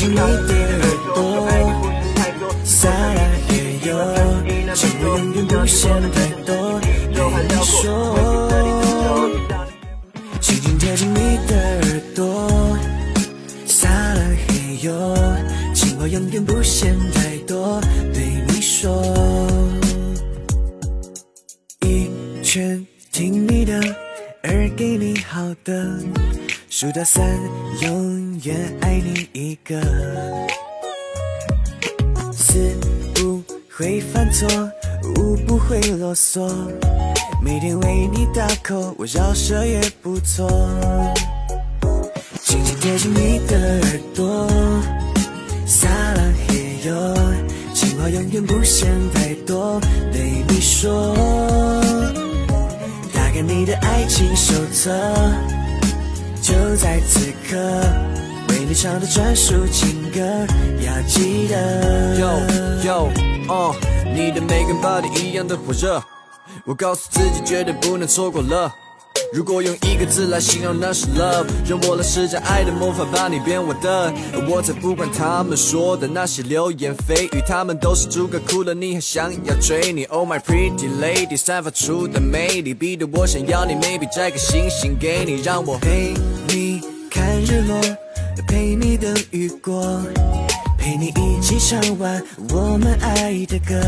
贴近你的耳朵，撒拉嘿哟，情话永远不嫌太多，对你说，轻轻贴近你的耳朵，撒拉嘿哟，情话永远不嫌太多，对你说，一圈听你的，二给你好的。数到三，永远爱你一个。四不会犯错，五不会啰嗦。每天为你打 call，，我饶舌也不错。轻轻贴近你的耳朵，撒浪嘿哟，情话永远不嫌太多，对你说，打开你的爱情手册。就在此刻，为你唱的专属情歌，要记得。Yo yo，哦，你的美跟 body 一样的火热，我告诉自己绝对不能错过了。如果用一个字来形容，那是 love。让我来施展爱的魔法，把你变我的。我才不管他们说的那些流言蜚语，他们都是猪哥哭了，你还想要追你？Oh my pretty lady，散发出的魅力，逼得我想要你，maybe 摘个星星给你，让我陪你日落，陪你等雨过，陪你一起唱完我们爱的歌，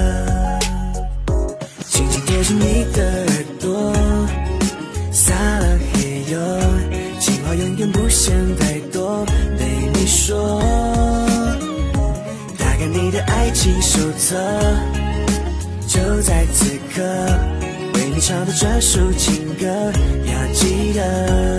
轻轻贴近你的耳朵。撒浪嘿哟，情话永远不嫌太多，对你说，打开你的爱情手册，就在此刻，为你唱的专属情歌，要记得。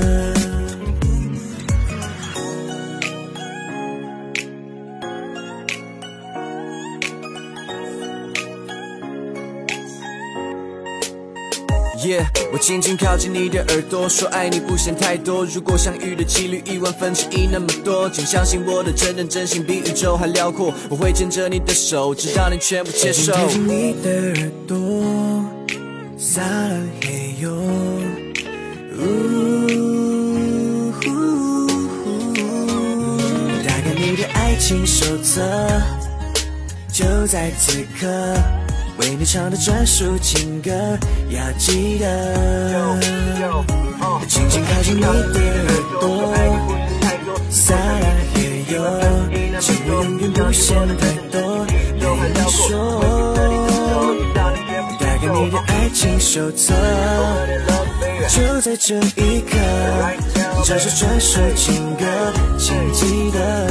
耶我轻轻靠近你的耳朵，说爱你不嫌太多。如果相遇的几率一万分之一那么多，请相信我的真人真心比宇宙还辽阔。我会牵着你的手，直到你全部接受。贴近你的耳朵，撒浪嘿哟，打开你的爱情手册，就在此刻。为你唱的专属情歌，要记得。轻轻靠近你的耳朵，撒浪嘿哟，情话永远不嫌太多，对你说。打开你的爱情手册，就在这一刻，这是专属情歌，请记得。